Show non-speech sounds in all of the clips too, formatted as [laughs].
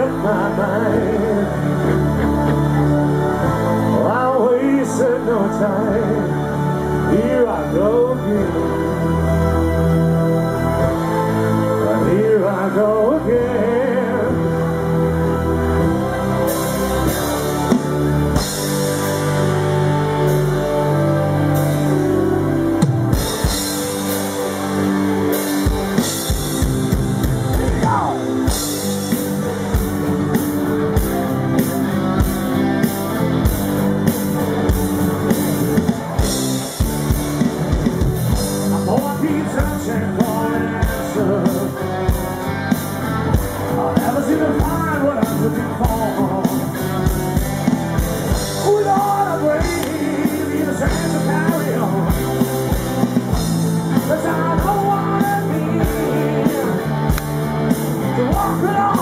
up my mind. I wasted no time. Here I go again. Get out!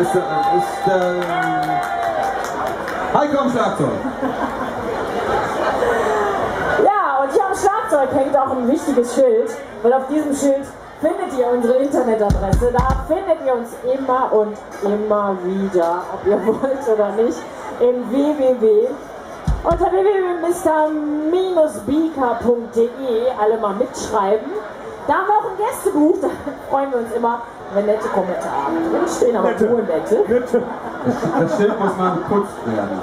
Ist, äh, ist ähm, Heiko am Schlagzeug. Ja, und hier am Schlagzeug hängt auch ein wichtiges Schild, weil auf diesem Schild findet ihr unsere Internetadresse. Da findet ihr uns immer und immer wieder, ob ihr [laughs] wollt oder nicht, im www. Unter www.mr-beaker.de alle mal mitschreiben. Da haben wir auch ein Gästebuch, [laughs] da freuen wir uns immer, wenn nette Kommentare drinstehen, aber Nette. nur nette. Bitte. [laughs] Das Schild muss mal geputzt werden.